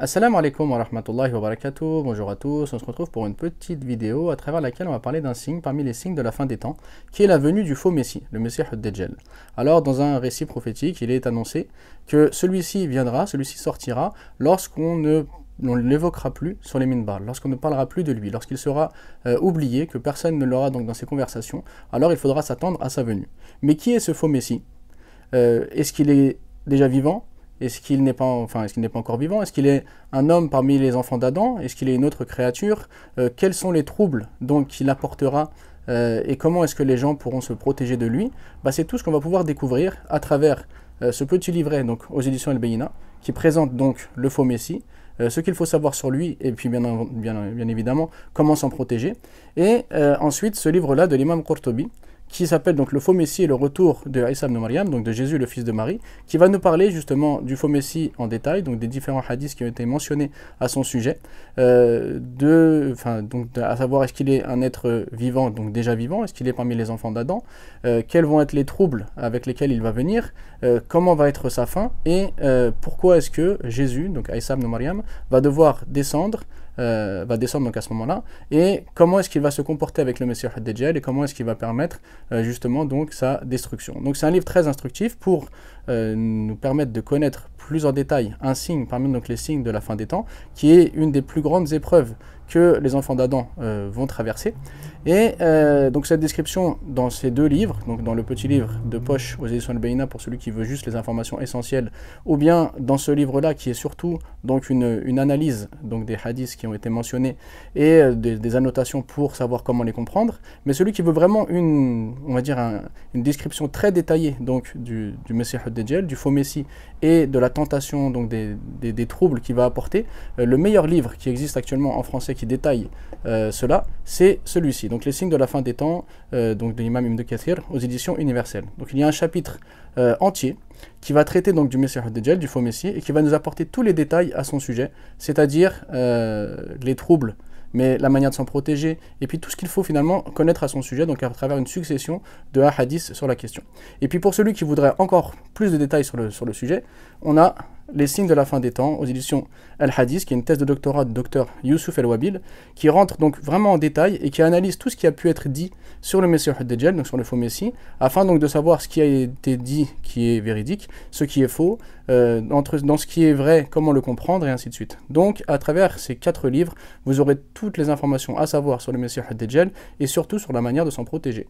Assalamu alaikum wa rahmatullahi wa barakatuh, bonjour à tous, on se retrouve pour une petite vidéo à travers laquelle on va parler d'un signe parmi les signes de la fin des temps, qui est la venue du faux Messie, le Messie Ad-Dajjal. Alors dans un récit prophétique, il est annoncé que celui-ci viendra, celui-ci sortira, lorsqu'on ne l'évoquera plus sur les minbars, lorsqu'on ne parlera plus de lui, lorsqu'il sera euh, oublié, que personne ne l'aura donc dans ses conversations, alors il faudra s'attendre à sa venue. Mais qui est ce faux Messie? Euh, Est-ce qu'il est déjà vivant? Est-ce qu'il n'est pas, enfin, est-ce pas encore vivant? Est-ce qu'il est un homme parmi les enfants d'Adam? Est-ce qu'il est une autre créature? Euh, Quels sont les troubles qu'il apportera euh, et comment est-ce que les gens pourront se protéger de lui? Bah, C'est tout ce qu'on va pouvoir découvrir à travers euh, ce petit livret donc aux éditions El Beina qui présente donc le faux Messie, ce qu'il faut savoir sur lui et puis bien, bien, bien évidemment comment s'en protéger. Et ensuite ce livre-là de l'imam Qurtubi qui s'appelle donc le faux Messie et le retour de Isa ibn Maryam, donc de Jésus le fils de Marie, qui va nous parler justement du faux Messie en détail, donc des différents hadiths qui ont été mentionnés à son sujet, euh, de, enfin, donc à savoir est-ce qu'il est un être vivant, donc déjà vivant, est-ce qu'il est parmi les enfants d'Adam, euh, quels vont être les troubles avec lesquels il va venir, euh, comment va être sa fin, et pourquoi est-ce que Jésus, donc Isa ibn Maryam, va devoir descendre euh, va descendre donc à ce moment-là, et comment est-ce qu'il va se comporter avec le Messie Dajjal et comment est-ce qu'il va permettre euh, justement donc sa destruction. Donc c'est un livre très instructif pour euh, nous permettre de connaître plus en détail un signe parmi donc les signes de la fin des temps, qui est une des plus grandes épreuves que les enfants d'Adam euh, vont traverser. Et euh, donc cette description dans ces deux livres, donc dans le petit livre de poche aux éditions Al-Baïna pour celui qui veut juste les informations essentielles, ou bien dans ce livre-là qui est surtout donc une, une, analyse donc des hadiths qui ont été mentionnés et euh, des, annotations pour savoir comment les comprendre. Mais celui qui veut vraiment une, on va dire une description très détaillée donc du, du Messie Dajjal, du faux Messie et de la donc des, troubles qu'il va apporter, le meilleur livre qui existe actuellement en français qui détaille euh, cela, c'est celui-ci. Donc les signes de la fin des temps, euh, donc de l'imam Ibn Kathir, aux éditions universelles. Donc il y a un chapitre euh, entier qui va traiter donc du Messie Dajjal, du faux Messie, et qui va nous apporter tous les détails à son sujet, c'est-à-dire les troubles mais la manière de s'en protéger, et puis tout ce qu'il faut finalement connaître à son sujet, donc à travers une succession de hadiths sur la question. Et puis pour celui qui voudrait encore plus de détails sur le, sur le sujet, on a les signes de la fin des temps aux éditions Al-Hadith, qui est une thèse de doctorat de docteur Youssouf El-Wabil, qui rentre donc vraiment en détail et qui analyse tout ce qui a pu être dit sur le Messie Dajjal, donc sur le faux Messie, afin donc de savoir ce qui a été dit qui est véridique, ce qui est faux, euh, entre, dans ce qui est vrai, comment le comprendre, et ainsi de suite. Donc, à travers ces quatre livres, vous aurez toutes les informations à savoir sur le Messie Dajjal et surtout sur la manière de s'en protéger.